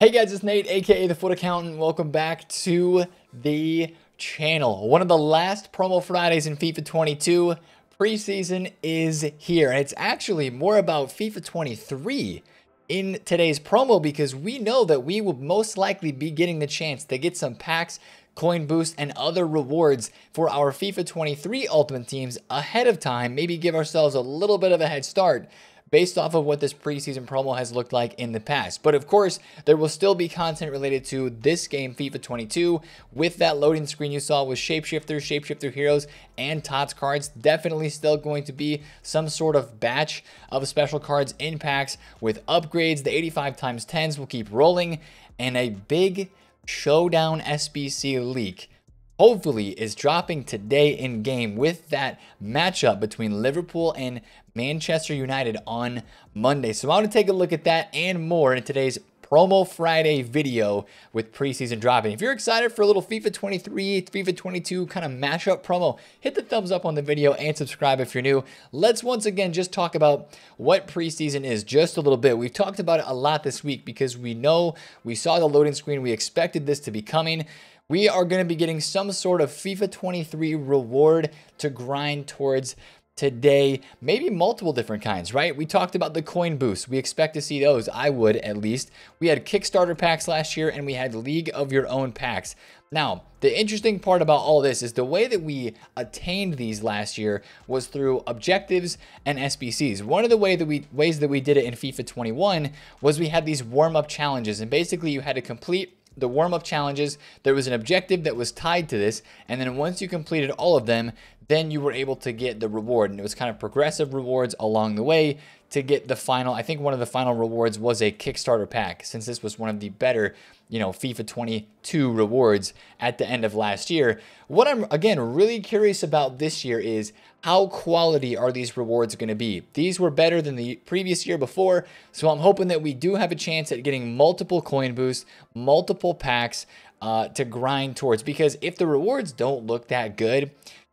Hey guys, it's Nate, aka The FUT Accountant. Welcome back to the channel. One of the last promo Fridays in FIFA 22. Preseason is here, and it's actually more about FIFA 23 in today's promo because we know that we will most likely be getting the chance to get some packs, coin boost, and other rewards for our FIFA 23 Ultimate Teams ahead of time. Maybe give ourselves a little bit of a head start based off of what this preseason promo has looked like in the past. But of course, there will still be content related to this game, FIFA 22, with that loading screen you saw with Shapeshifter, Shapeshifter Heroes, and TOTS cards. Definitely still going to be some sort of batch of special cards in packs with upgrades. The 85 times 10s will keep rolling, and a big Showdown SBC leak hopefully is dropping today in game with that matchup between Liverpool and Manchester United on Monday. So I want to take a look at that and more in today's promo Friday video with preseason dropping. If you're excited for a little FIFA 23, FIFA 22 kind of mashup promo, hit the thumbs up on the video and subscribe if you're new. Let's once again just talk about what preseason is just a little bit. We've talked about it a lot this week because we know we saw the loading screen. We expected this to be coming we are going to be getting some sort of FIFA 23 reward to grind towards today, maybe multiple different kinds, right? We talked about the coin boosts. We expect to see those. I would at least. We had Kickstarter packs last year and we had League of Your Own packs. Now, the interesting part about all this is the way that we attained these last year was through objectives and SBCs. One of the way that we ways that we did it in FIFA 21 was we had these warm-up challenges and basically you had to complete the warm up challenges. There was an objective that was tied to this. And then once you completed all of them, then you were able to get the reward. And it was kind of progressive rewards along the way to get the final. I think one of the final rewards was a Kickstarter pack, since this was one of the better, you know, FIFA 22 rewards at the end of last year. What I'm, again, really curious about this year is how quality are these rewards going to be? These were better than the previous year before, so I'm hoping that we do have a chance at getting multiple coin boosts, multiple packs uh, to grind towards. Because if the rewards don't look that good,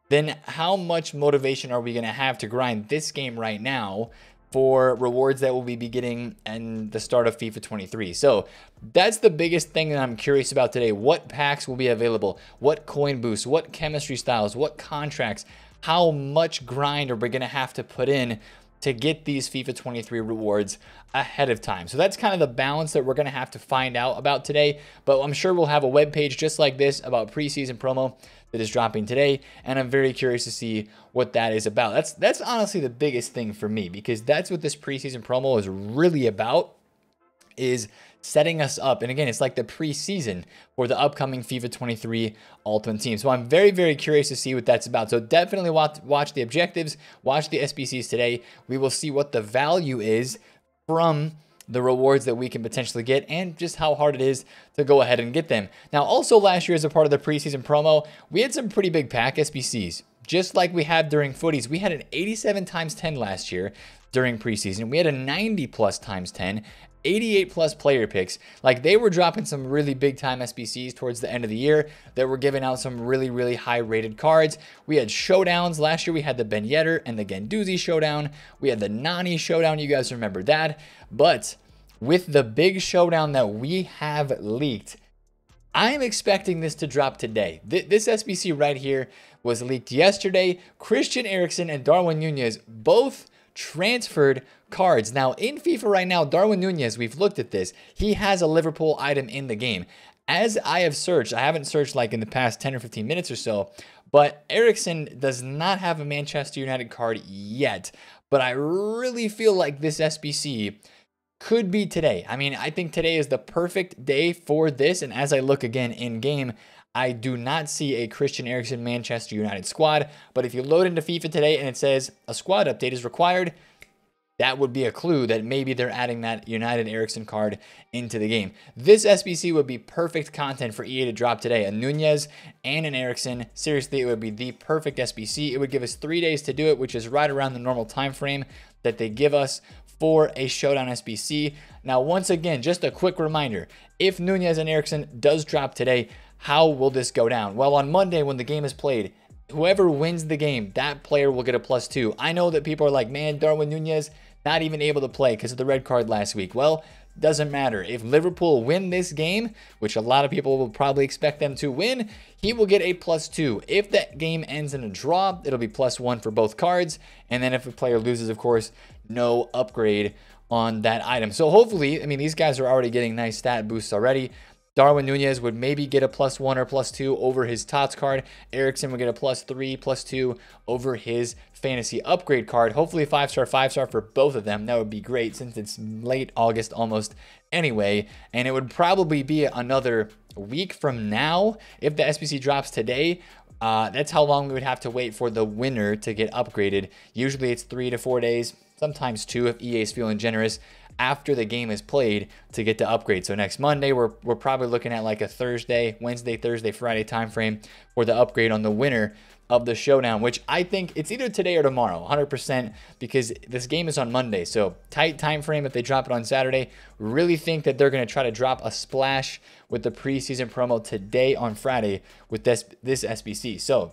then how much motivation are we going to have to grind this game right now for rewards that we'll be getting and the start of FIFA 23. So that's the biggest thing that I'm curious about today. What packs will be available? What coin boosts? What chemistry styles? What contracts? How much grind are we going to have to put in to get these FIFA 23 rewards ahead of time. So that's kind of the balance that we're going to have to find out about today. But I'm sure we'll have a web page just like this about preseason promo that is dropping today, and I'm very curious to see what that is about. That's that's honestly the biggest thing for me because that's what this preseason promo is really about is setting us up. And again, it's like the preseason for the upcoming FIFA 23 Ultimate Team. So I'm very, very curious to see what that's about. So definitely watch, watch the objectives, watch the SBCs today. We will see what the value is from the rewards that we can potentially get and just how hard it is to go ahead and get them. Now, also last year as a part of the preseason promo, we had some pretty big pack SBCs. Just like we had during footies, we had an 87 times 10 last year during preseason. We had a 90 plus times 10 88 plus player picks. Like they were dropping some really big time SBCs towards the end of the year that were giving out some really, really high rated cards. We had showdowns. Last year we had the Ben Yedder and the Guendouzi showdown. We had the Nani showdown. You guys remember that. But with the big showdown that we have leaked, I'm expecting this to drop today. Th this SBC right here was leaked yesterday. Christian Eriksen and Darwin Nunez both transferred cards. Now, in FIFA right now, Darwin Nunez, we've looked at this. He has a Liverpool item in the game. As I have searched, I haven't searched like in the past 10 or 15 minutes or so, but Eriksen does not have a Manchester United card yet. But I really feel like this SBC could be today. I mean, I think today is the perfect day for this. And as I look again in game, I do not see a Christian Eriksen Manchester United squad. But if you load into FIFA today and it says a squad update is required, that would be a clue that maybe they're adding that United Eriksen card into the game. This SBC would be perfect content for EA to drop today. A Nunez and an Eriksen. Seriously, it would be the perfect SBC. It would give us three days to do it, which is right around the normal time frame that they give us for a Showdown SBC. Now, once again, just a quick reminder, if Nunez and Eriksen does drop today, how will this go down? Well, on Monday when the game is played, whoever wins the game, that player will get a plus two. I know that people are like, man, Darwin Nunez, not even able to play because of the red card last week. Well, doesn't matter. If Liverpool win this game, which a lot of people will probably expect them to win, he will get a plus two. If that game ends in a draw, it'll be plus one for both cards. And then if a player loses, of course, no upgrade on that item. So hopefully, I mean, these guys are already getting nice stat boosts already. Darwin Nunez would maybe get a plus one or plus two over his TOTS card. Eriksen would get a plus three, plus two over his fantasy upgrade card. Hopefully, five star, five star for both of them. That would be great since it's late August almost anyway. And it would probably be another week from now if the SBC drops today. Uh, that's how long we would have to wait for the winner to get upgraded. Usually it's three to four days, sometimes two if EA is feeling generous after the game is played to get to upgrade. So next Monday, we're, we're probably looking at like a Thursday, Wednesday, Thursday, Friday timeframe for the upgrade on the winner of the showdown, which I think it's either today or tomorrow, 100%, because this game is on Monday. So tight time frame if they drop it on Saturday. Really think that they're going to try to drop a splash with the preseason promo today on Friday with this this SBC. So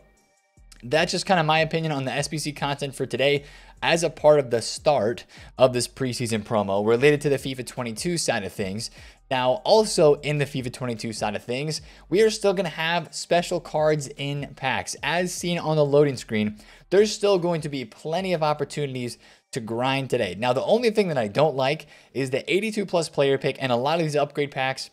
that's just kind of my opinion on the SBC content for today as a part of the start of this preseason promo related to the FIFA 22 side of things. Now, also in the FIFA 22 side of things, we are still going to have special cards in packs. As seen on the loading screen, there's still going to be plenty of opportunities to grind today. Now, the only thing that I don't like is the 82 plus player pick and a lot of these upgrade packs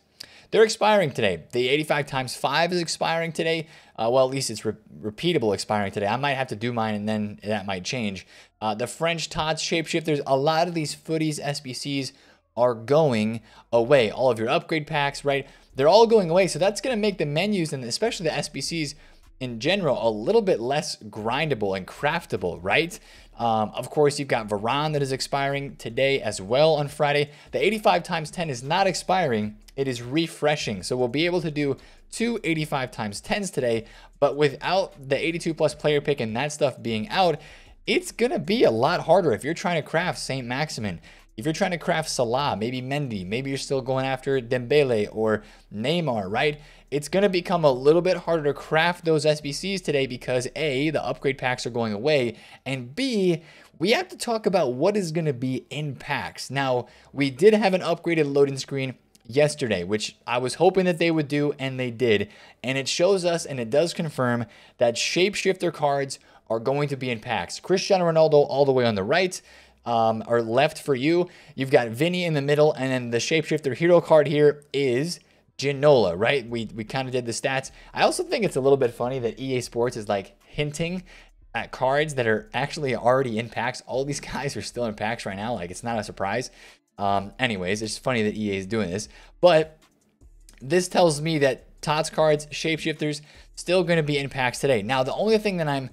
they're expiring today. The 85 times 5 is expiring today. Uh, well, at least it's re repeatable expiring today. I might have to do mine and then that might change. Uh, the French TOTS shapeshifters, a lot of these footies SBCs are going away. All of your upgrade packs, right? They're all going away. So that's going to make the menus and especially the SBCs in general a little bit less grindable and craftable, right? Um, of course, you've got Varan that is expiring today as well on Friday. The 85 times 10 is not expiring, it is refreshing. So we'll be able to do two 85 times 10s today, but without the 82 plus player pick and that stuff being out, it's going to be a lot harder if you're trying to craft St. Maximin. If you're trying to craft Salah, maybe Mendy, maybe you're still going after Dembele or Neymar, right? It's going to become a little bit harder to craft those SBCs today because A, the upgrade packs are going away, and B, we have to talk about what is going to be in packs. Now, we did have an upgraded loading screen yesterday, which I was hoping that they would do, and they did. And it shows us, and it does confirm, that shapeshifter cards are going to be in packs. Cristiano Ronaldo all the way on the right, um, or left for you. You've got Vinny in the middle, and then the shapeshifter hero card here is Ginola, right? We, we kind of did the stats. I also think it's a little bit funny that EA Sports is like hinting at cards that are actually already in packs. All these guys are still in packs right now. Like, it's not a surprise. Um, anyways, it's funny that EA is doing this, but this tells me that TOTS cards, shapeshifters, still going to be in packs today. Now, the only thing that I'm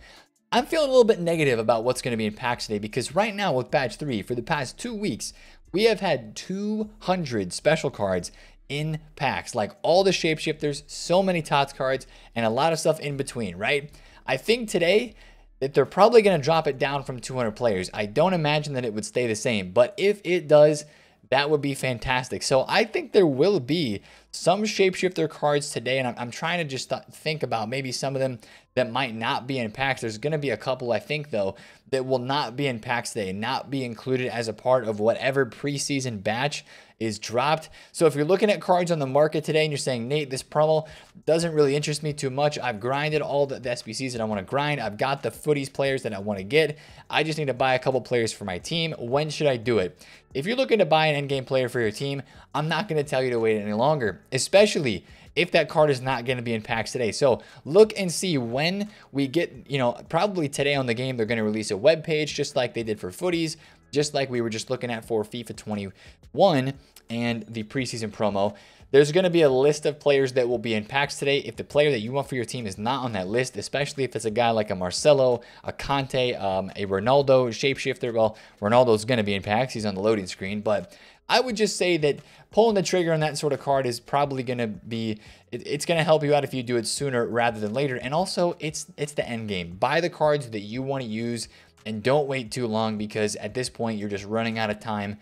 I'm feeling a little bit negative about what's going to be in packs today because right now with Batch 3, for the past two weeks, we have had 200 special cards in packs, like all the shapeshifters, so many TOTS cards, and a lot of stuff in between, right? I think today that they're probably going to drop it down from 200 players. I don't imagine that it would stay the same, but if it does, that would be fantastic. So I think there will be some shapeshifter cards today, and I'm, I'm trying to just th think about maybe some of them that might not be in packs. There's going to be a couple, I think, though, that will not be in packs today, not be included as a part of whatever preseason batch is dropped. So if you're looking at cards on the market today and you're saying, Nate, this promo doesn't really interest me too much. I've grinded all the, the SBCs that I want to grind. I've got the footies players that I want to get. I just need to buy a couple players for my team. When should I do it? If you're looking to buy an endgame player for your team, I'm not going to tell you to wait any longer, especially if that card is not going to be in packs today. So look and see when we get, you know, probably today on the game, they're going to release a web page just like they did for footies just like we were just looking at for FIFA 21 and the preseason promo. There's going to be a list of players that will be in packs today. If the player that you want for your team is not on that list, especially if it's a guy like a Marcelo, a Kanté, um, a Ronaldo, shapeshifter, well, Ronaldo's going to be in packs. He's on the loading screen. But I would just say that pulling the trigger on that sort of card is probably going to be, it, it's going to help you out if you do it sooner rather than later. And also, it's it's the end game. Buy the cards that you want to use and don't wait too long because at this point you're just running out of time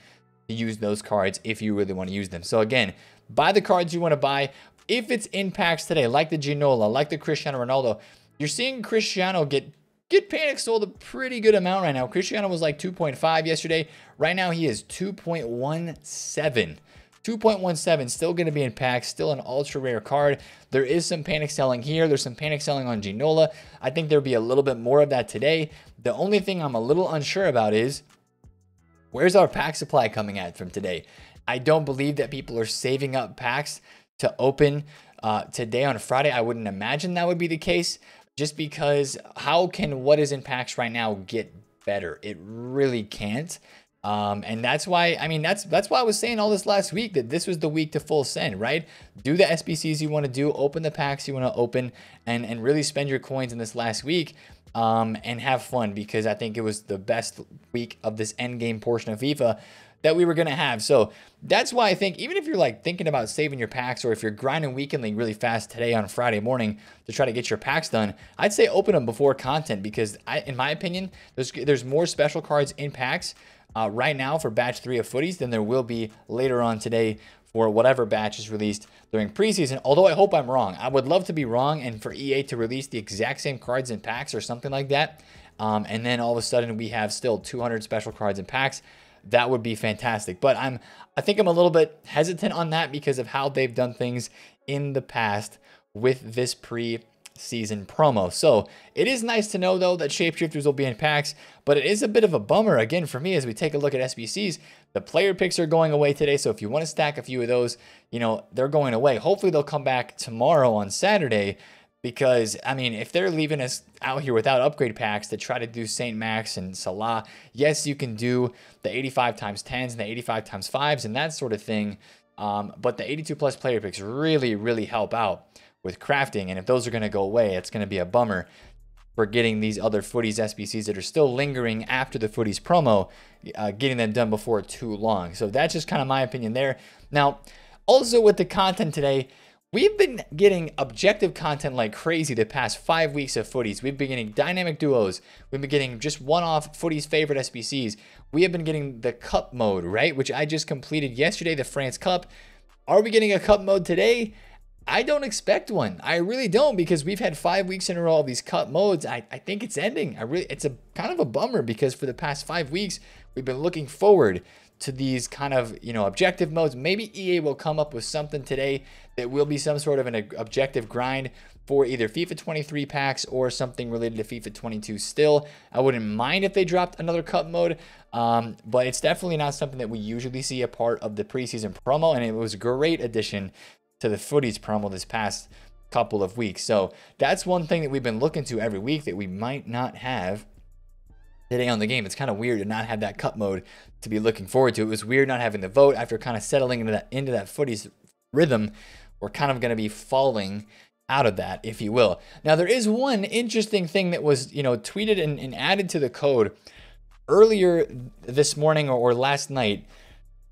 to use those cards if you really want to use them. So again, buy the cards you want to buy. If it's in packs today, like the Ginola, like the Cristiano Ronaldo, you're seeing Cristiano get get panic sold a pretty good amount right now. Cristiano was like 2.5 yesterday. Right now he is 2.17. 2.17 still going to be in packs, still an ultra rare card. There is some panic selling here. There's some panic selling on Ginola. I think there'll be a little bit more of that today. The only thing I'm a little unsure about is where's our pack supply coming at from today? I don't believe that people are saving up packs to open uh, today on Friday. I wouldn't imagine that would be the case just because how can what is in packs right now get better? It really can't. Um, and that's why, I mean, that's that's why I was saying all this last week that this was the week to full send, right? Do the SBCs you want to do, open the packs you want to open, and and really spend your coins in this last week, um, and have fun because I think it was the best week of this end game portion of FIFA that we were going to have. So that's why I think even if you're like thinking about saving your packs or if you're grinding league really fast today on Friday morning to try to get your packs done, I'd say open them before content because I, in my opinion, there's there's more special cards in packs uh, right now for batch three of footies than there will be later on today for whatever batch is released during preseason. Although I hope I'm wrong. I would love to be wrong and for EA to release the exact same cards in packs or something like that. Um, and then all of a sudden we have still 200 special cards in packs. That would be fantastic. But I'm, I think I'm a little bit hesitant on that because of how they've done things in the past with this pre season promo. So it is nice to know though that shapeshifters will be in packs, but it is a bit of a bummer again for me as we take a look at SBCs. The player picks are going away today, so if you want to stack a few of those, you know, they're going away. Hopefully they'll come back tomorrow on Saturday because I mean, if they're leaving us out here without upgrade packs to try to do Saint Max and Salah, yes, you can do the 85 times 10s and the 85 times 5s and that sort of thing. Um, but the 82 plus player picks really, really help out with crafting. And if those are going to go away, it's going to be a bummer for getting these other footies SBCs that are still lingering after the footies promo, uh, getting them done before too long. So that's just kind of my opinion there. Now, also with the content today, we've been getting objective content like crazy the past five weeks of footies. We've been getting dynamic duos. We've been getting just one-off footies favorite SBCs. We have been getting the cup mode, right? Which I just completed yesterday, the France Cup. Are we getting a cup mode today? I don't expect one. I really don't because we've had five weeks in a row of these cup modes. I, I think it's ending. I really it's a kind of a bummer because for the past five weeks we've been looking forward to these kind of you know objective modes. Maybe EA will come up with something today that will be some sort of an objective grind for either FIFA 23 packs or something related to FIFA 22 still. I wouldn't mind if they dropped another cup mode, um, but it's definitely not something that we usually see a part of the preseason promo, and it was a great addition to the footies promo this past couple of weeks. So that's one thing that we've been looking to every week that we might not have today on the game. It's kind of weird to not have that cup mode to be looking forward to. It was weird not having the vote after kind of settling into that into that footies rhythm. We're kind of going to be falling out of that, if you will. Now there is one interesting thing that was, you know, tweeted and, and added to the code earlier this morning or, or last night.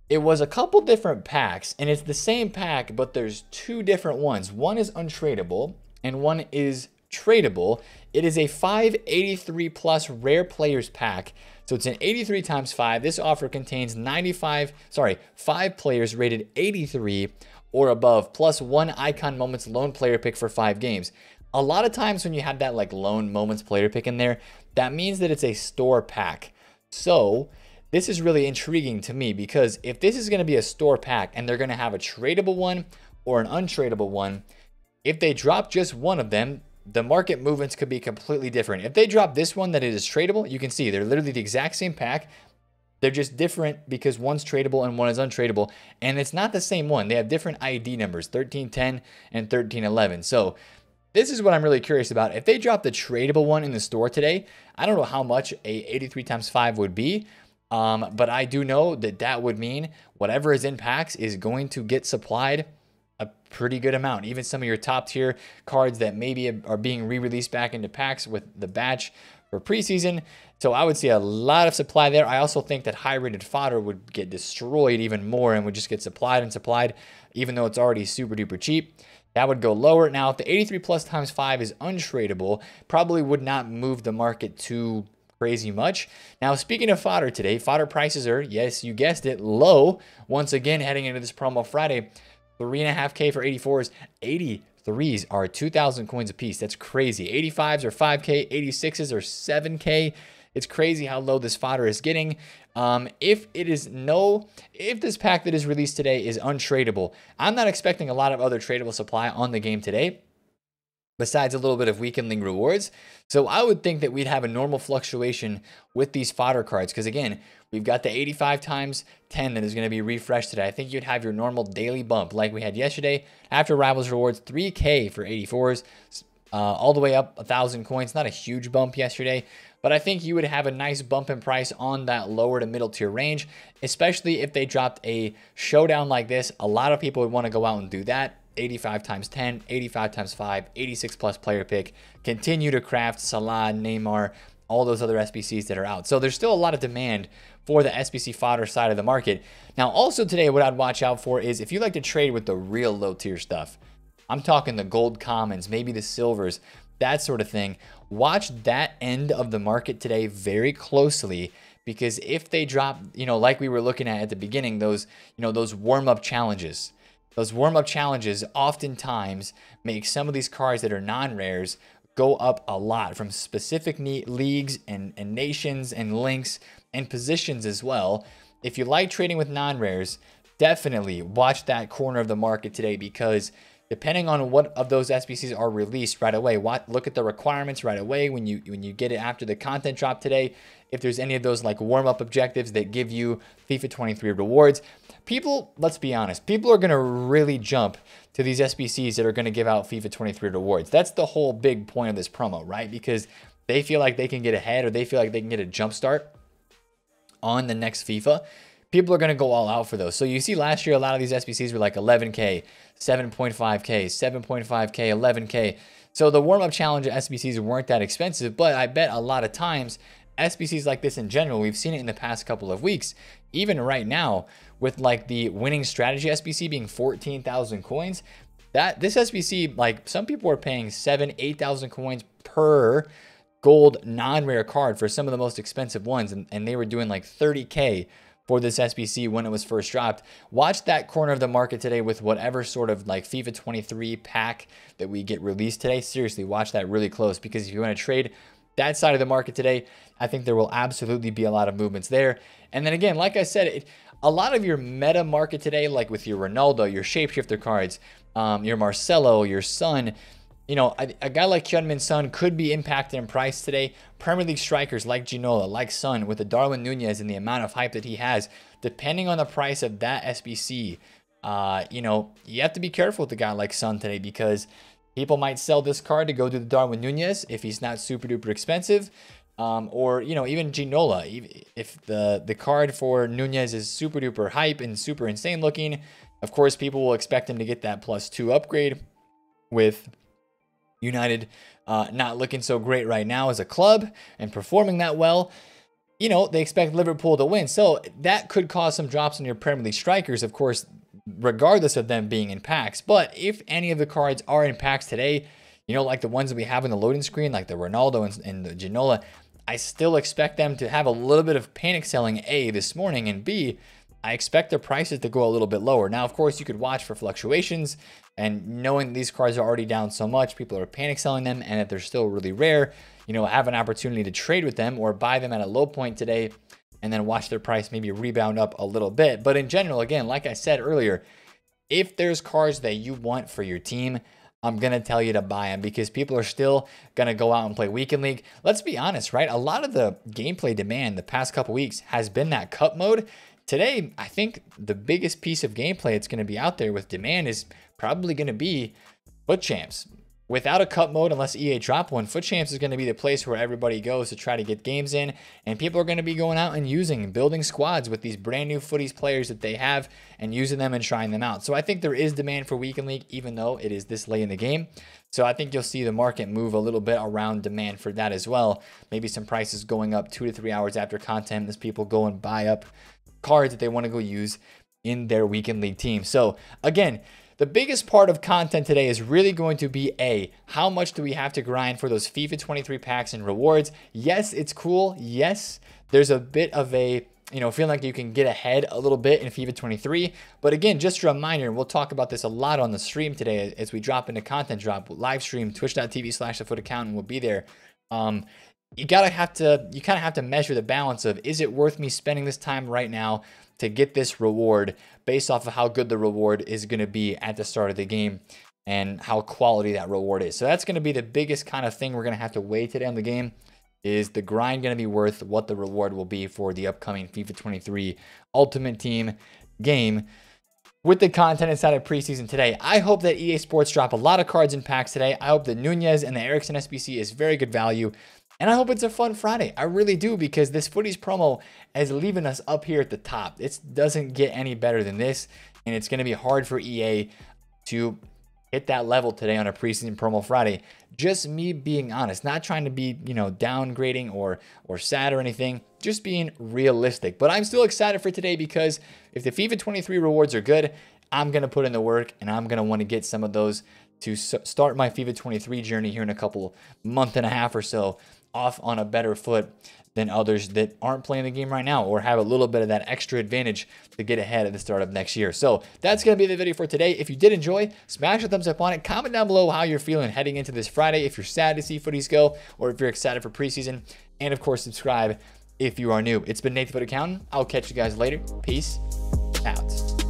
It was a couple different packs and it's the same pack but there's two different ones. One is untradeable and one is tradable. It is a 583 plus rare players pack. So it's an 83 times 5 this offer contains 95 sorry 5 players rated 83 or above plus one icon moments lone player pick for 5 games a lot of times when you have that like lone moments player pick in there that means that it's a store pack so this is really intriguing to me because if this is going to be a store pack and they're going to have a tradable one or an untradeable one, if they drop just one of them, the market movements could be completely different. If they drop this one that it is tradable, you can see they're literally the exact same pack. They're just different because one's tradable and one is untradeable. And it's not the same one. They have different ID numbers, 1310 and 1311. So this is what I'm really curious about. If they drop the tradable one in the store today, I don't know how much a 83 times 5 would be, um, but I do know that that would mean whatever is in packs is going to get supplied a pretty good amount. Even some of your top tier cards that maybe are being re-released back into packs with the batch for preseason. So I would see a lot of supply there. I also think that high rated fodder would get destroyed even more and would just get supplied and supplied, even though it's already super duper cheap. That would go lower. Now, if the 83 plus times 5 is untradeable, probably would not move the market too crazy much. Now, speaking of fodder today, fodder prices are, yes, you guessed it, low. Once again, heading into this promo Friday, 3.5K for 84s, 83s are 2,000 coins a piece. That's crazy. 85s are 5K, 86s are 7K, It's crazy how low this fodder is getting. Um, if it is no, if this pack that is released today is untradeable, I'm not expecting a lot of other tradable supply on the game today besides a little bit of weakening rewards. So I would think that we'd have a normal fluctuation with these fodder cards because again, we've got the 85 times 10 that is going to be refreshed today. I think you'd have your normal daily bump like we had yesterday after Rivals Rewards 3K for 84s, uh, all the way up a thousand coins. Not a huge bump yesterday, but I think you would have a nice bump in price on that lower to middle tier range, especially if they dropped a showdown like this. A lot of people would want to go out and do that 85 times 10, 85 times 5, 86 plus player pick. Continue to craft Salah, Neymar, all those other SBCs that are out. So there's still a lot of demand for the SBC fodder side of the market. Now, also today, what I'd watch out for is if you like to trade with the real low tier stuff, I'm talking the gold commons, maybe the silvers, that sort of thing. Watch that end of the market today very closely because if they drop, you know, like we were looking at at the beginning, those, you know, those warm up challenges, those warm up challenges oftentimes make some of these cards that are non rares go up a lot from specific leagues and, and nations and links and positions as well. If you like trading with non rares, definitely watch that corner of the market today because depending on what of those SBCs are released right away, what, look at the requirements right away when you when you get it after the content drop today. If there's any of those like warm up objectives that give you FIFA 23 rewards, people, let's be honest, people are going to really jump to these SBCs that are going to give out FIFA 23 rewards. That's the whole big point of this promo, right? Because they feel like they can get ahead or they feel like they can get a jump start on the next FIFA. People are going to go all out for those. So you see last year, a lot of these SBCs were like 11K, 7.5K, 7.5K, 11K. So the warm up challenge SBCs weren't that expensive, but I bet a lot of times SBCs like this in general, we've seen it in the past couple of weeks, even right now, with like the winning strategy SBC being 14,000 coins. That this SBC, like some people are paying seven, 8,000 coins per gold non-rare card for some of the most expensive ones. And, and they were doing like 30K for this SBC when it was first dropped. Watch that corner of the market today with whatever sort of like FIFA 23 pack that we get released today. Seriously, watch that really close because if you want to trade that side of the market today, I think there will absolutely be a lot of movements there. And then again, like I said, it, a lot of your meta market today, like with your Ronaldo, your shapeshifter cards, um, your Marcelo, your Son, you know, a, a guy like Heung-min Son could be impacted in price today. Premier League strikers like Ginola, like Son, with the Darwin Nunez and the amount of hype that he has, depending on the price of that SBC, uh, you know, you have to be careful with a guy like Son today because People might sell this card to go to the Darwin Nunez if he's not super duper expensive. Um, or, you know, even Ginola. If the, the card for Nunez is super duper hype and super insane looking, of course, people will expect him to get that plus two upgrade with United uh, not looking so great right now as a club and performing that well. You know, they expect Liverpool to win. So that could cause some drops in your Premier League strikers. Of course, regardless of them being in packs. But if any of the cards are in packs today, you know, like the ones that we have in the loading screen, like the Ronaldo and, and the Ginola, I still expect them to have a little bit of panic selling A this morning, and B, I expect their prices to go a little bit lower. Now, of course, you could watch for fluctuations, and knowing these cards are already down so much, people are panic selling them, and if they're still really rare, you know, have an opportunity to trade with them or buy them at a low point today and then watch their price maybe rebound up a little bit. But in general, again, like I said earlier, if there's cars that you want for your team, I'm going to tell you to buy them because people are still going to go out and play weekend league. Let's be honest, right? A lot of the gameplay demand the past couple weeks has been that cup mode. Today, I think the biggest piece of gameplay that's going to be out there with demand is probably going to be FUT champs without a cup mode, unless EA drop one, FUT Champs is going to be the place where everybody goes to try to get games in. And people are going to be going out and using, building squads with these brand new footies players that they have and using them and trying them out. So I think there is demand for Weekend League, even though it is this late in the game. So I think you'll see the market move a little bit around demand for that as well. Maybe some prices going up two to three hours after content as people go and buy up cards that they want to go use in their Weekend League team. So again, the biggest part of content today is really going to be A, how much do we have to grind for those FIFA 23 packs and rewards? Yes, it's cool. Yes, there's a bit of a you know, feeling like you can get ahead a little bit in FIFA 23. But again, just a reminder, we'll talk about this a lot on the stream today as we drop into content drop, live stream, twitch.tv slash the foot account, and we'll be there. Um, you gotta have to you kind of have to measure the balance of is it worth me spending this time right now to get this reward based off of how good the reward is going to be at the start of the game and how quality that reward is. So that's going to be the biggest kind of thing we're going to have to weigh today on the game is the grind going to be worth what the reward will be for the upcoming FIFA 23 Ultimate Team game with the content inside of preseason today. I hope that EA Sports drop a lot of cards and packs today. I hope that Nunez and the Eriksen SBC is very good value. And I hope it's a fun Friday. I really do because this footies promo is leaving us up here at the top. It doesn't get any better than this. And it's going to be hard for EA to hit that level today on a preseason promo Friday. Just me being honest, not trying to be, you know, downgrading or or sad or anything, just being realistic. But I'm still excited for today because if the FIFA 23 rewards are good, I'm going to put in the work and I'm going to want to get some of those to start my FIFA 23 journey here in a couple month and a half or so off on a better foot than others that aren't playing the game right now or have a little bit of that extra advantage to get ahead at the start of next year. So that's going to be the video for today. If you did enjoy, smash a thumbs up on it. Comment down below how you're feeling heading into this Friday, if you're sad to see footies go or if you're excited for preseason. And of course, subscribe if you are new. It's been Nathan FUT Accountant. I'll catch you guys later. Peace out.